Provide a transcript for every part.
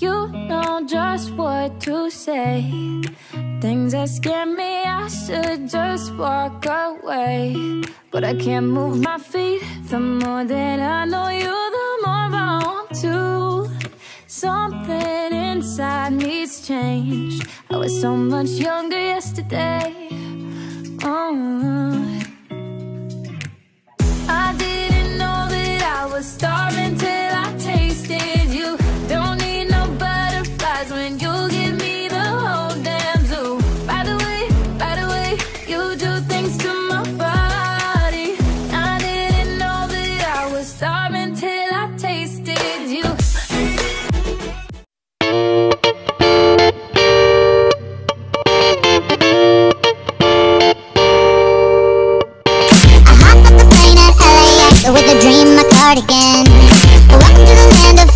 You know just what to say. Things that scare me, I should just walk away. But I can't move my feet. The more that I know you, the more I want to. Something inside me's changed. I was so much younger yesterday. Oh. The land of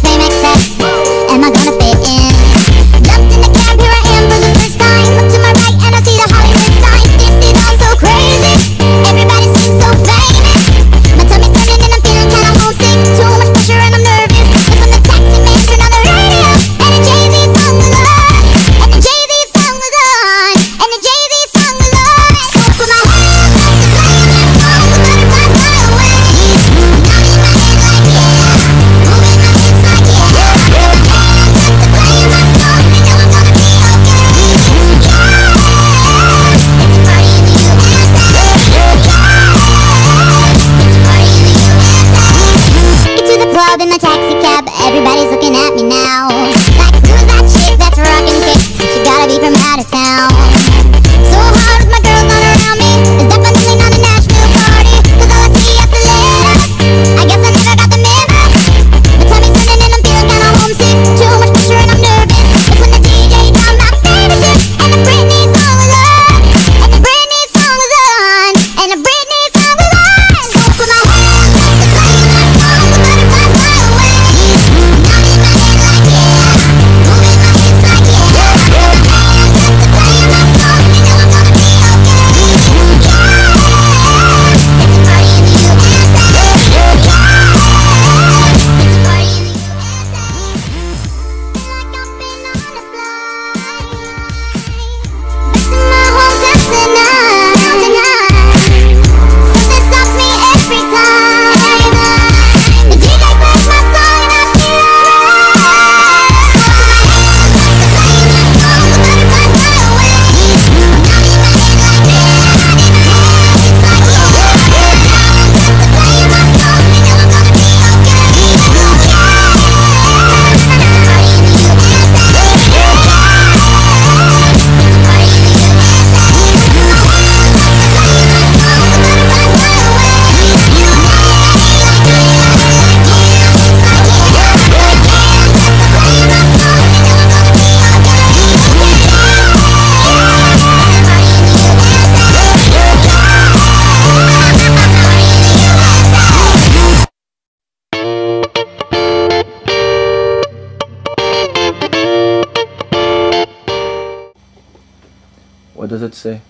What does it say?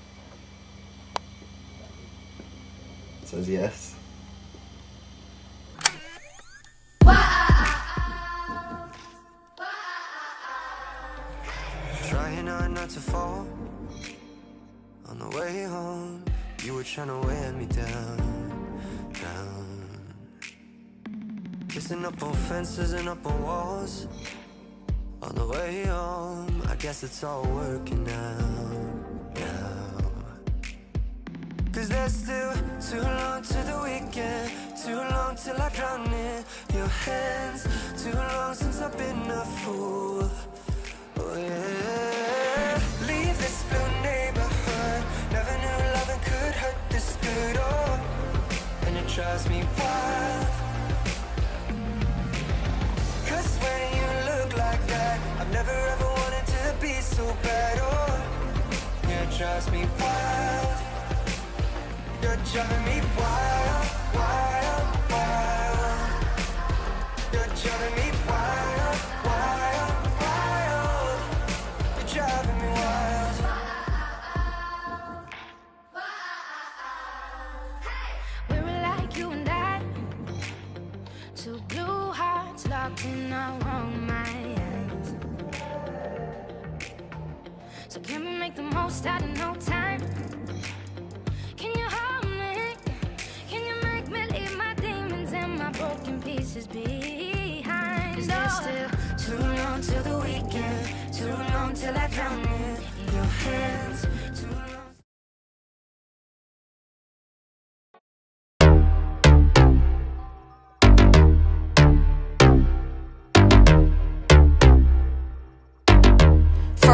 It says yes. Trying not to fall on the way home. You were trying to wear me down, down. Kissing up on fences and up on walls. On the way home, I guess it's all working out. Cause there's still too long to the weekend? Too long till I drown in your hands Too long since I've been a fool. Oh yeah. Leave this blue neighborhood. Never knew loving could hurt this good Oh, and it drives me wild. Cause when you look like that I've never ever wanted to be so bad Oh, yeah, it drives me wild. You're driving me wild, wild, wild. You're driving me wild, wild, wild. You're driving me wild. Like you and I, two blue hearts locked in our minds. So can we make the most out of no time? Still. Too long till the weekend, too long till I drown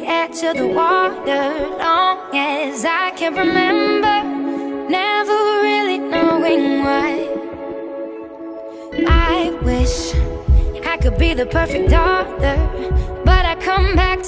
The edge of the water long as I can remember, never really knowing why. I wish I could be the perfect daughter, but I come back